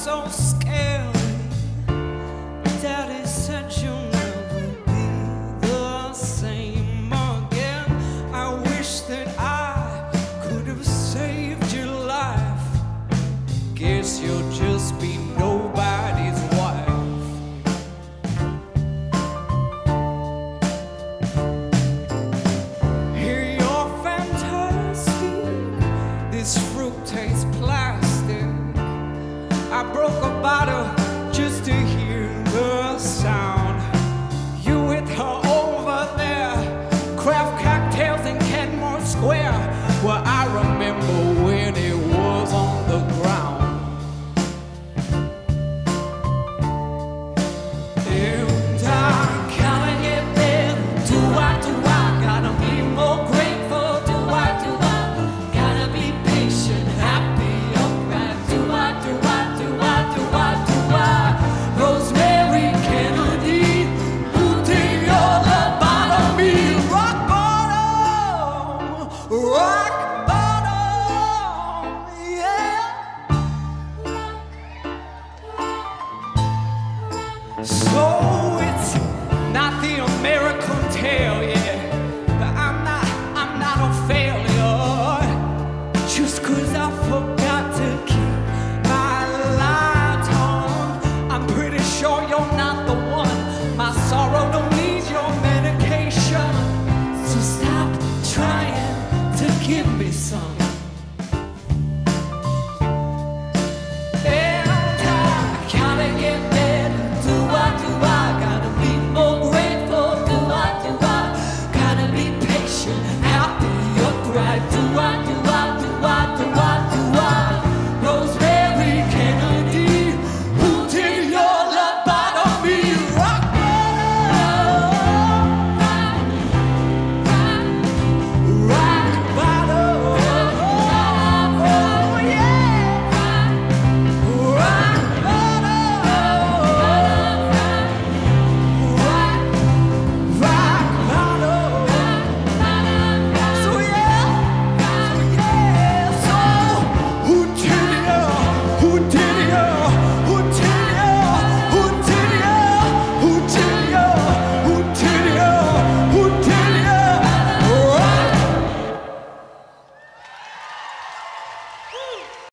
so scared. foi